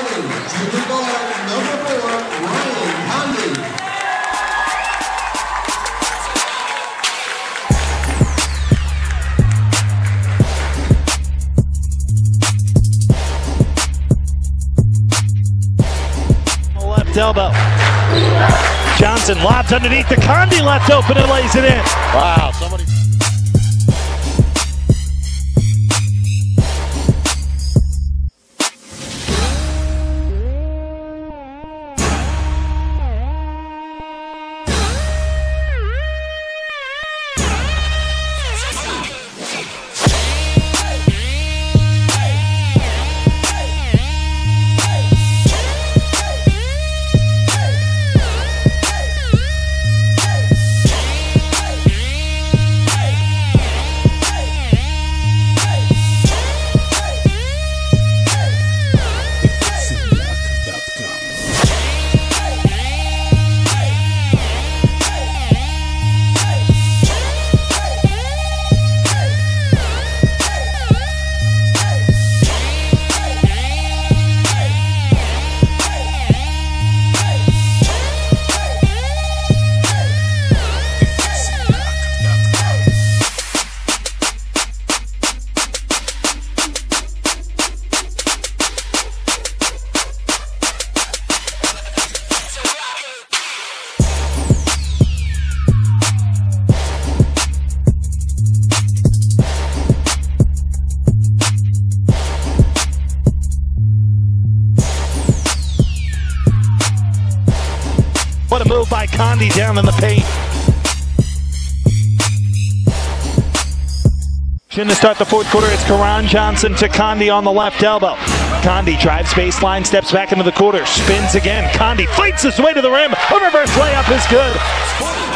guard number four, Ryan elbow. Johnson lobs underneath the Conde left open and lays it in. Wow, somebody. What a move by Conde down in the paint. In to start the fourth quarter, it's Karan Johnson to Conde on the left elbow. Conde drives baseline, steps back into the quarter, spins again. Conde fights his way to the rim. A reverse layup is good.